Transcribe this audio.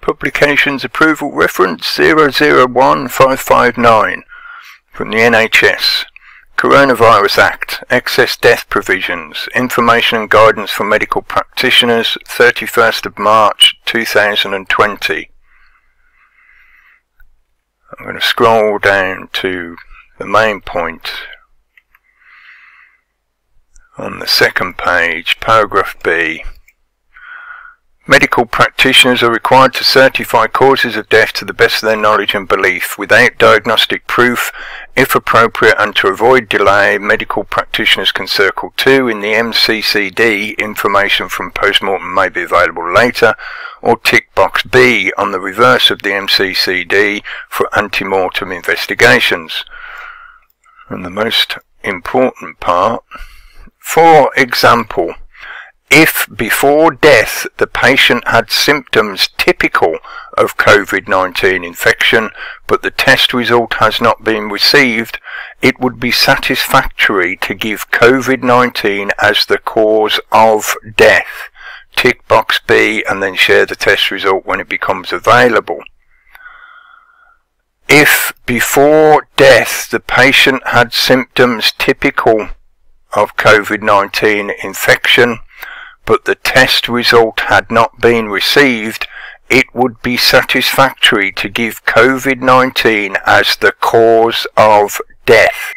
Publications Approval Reference 001559 from the NHS. Coronavirus Act, Excess Death Provisions, Information and Guidance for Medical Practitioners, 31st of March 2020. I'm going to scroll down to the main point on the second page, paragraph B. Medical practitioners are required to certify causes of death to the best of their knowledge and belief without diagnostic proof. If appropriate and to avoid delay, medical practitioners can circle 2 in the MCCD. Information from postmortem may be available later or tick box B on the reverse of the MCCD for antemortem investigations. And the most important part, for example, if before death the patient had symptoms typical of COVID-19 infection, but the test result has not been received, it would be satisfactory to give COVID-19 as the cause of death. Tick box B and then share the test result when it becomes available. If before death the patient had symptoms typical of COVID-19 infection, but the test result had not been received, it would be satisfactory to give COVID-19 as the cause of death.